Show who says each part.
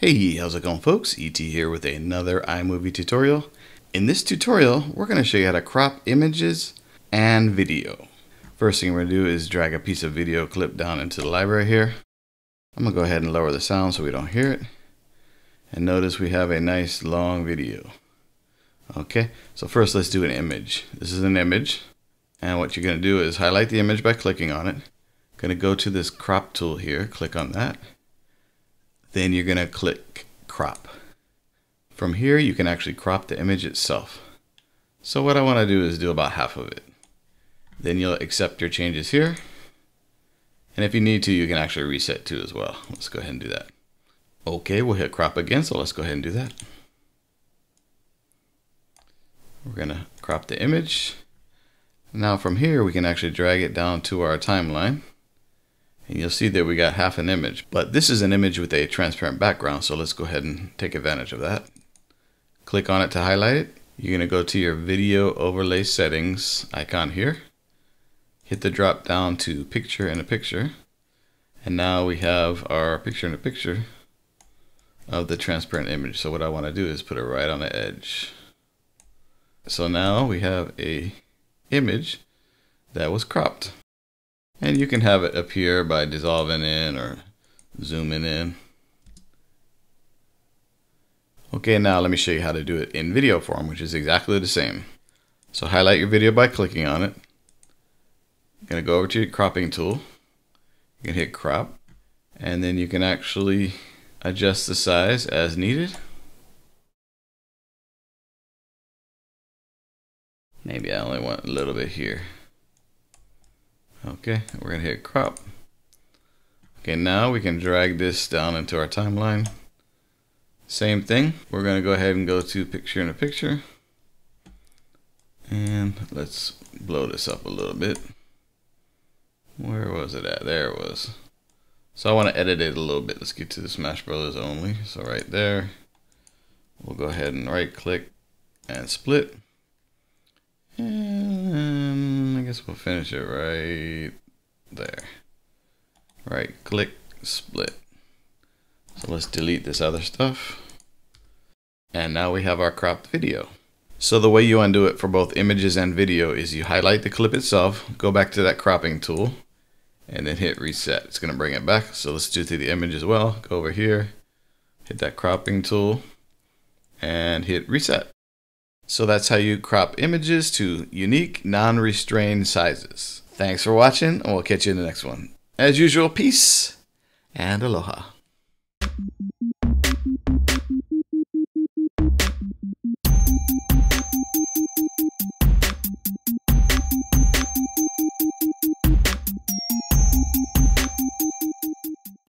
Speaker 1: Hey, how's it going folks? ET here with another iMovie tutorial. In this tutorial, we're going to show you how to crop images and video. First thing we're going to do is drag a piece of video clip down into the library here. I'm going to go ahead and lower the sound so we don't hear it. And notice we have a nice long video. Okay, so first let's do an image. This is an image. And what you're going to do is highlight the image by clicking on it. Going to go to this crop tool here, click on that then you're going to click crop. From here, you can actually crop the image itself. So what I want to do is do about half of it. Then you'll accept your changes here. And if you need to, you can actually reset too as well. Let's go ahead and do that. Okay, we'll hit crop again, so let's go ahead and do that. We're going to crop the image. Now from here, we can actually drag it down to our timeline. And you'll see that we got half an image, but this is an image with a transparent background. So let's go ahead and take advantage of that. Click on it to highlight it. You're to go to your video overlay settings icon here. Hit the drop down to picture in a picture. And now we have our picture in a picture of the transparent image. So what I want to do is put it right on the edge. So now we have a image that was cropped. And you can have it appear by dissolving in or zooming in. Okay, now let me show you how to do it in video form, which is exactly the same. So highlight your video by clicking on it. You're to go over to your cropping tool. You can hit crop, and then you can actually adjust the size as needed. Maybe I only want a little bit here. Okay, we're gonna hit crop. Okay, now we can drag this down into our timeline. Same thing, we're gonna go ahead and go to picture in a picture. And let's blow this up a little bit. Where was it at? There it was. So I want to edit it a little bit. Let's get to the Smash Brothers only. So right there, we'll go ahead and right click and split. And guess we'll finish it right there. Right click, split. So let's delete this other stuff. And now we have our cropped video. So the way you undo it for both images and video is you highlight the clip itself, go back to that cropping tool, and then hit reset. It's going to bring it back. So let's do it to the image as well. Go over here, hit that cropping tool, and hit reset. So that's how you crop images to unique, non-restrained sizes. Thanks for watching, and we'll catch you in the next one. As usual, peace and aloha.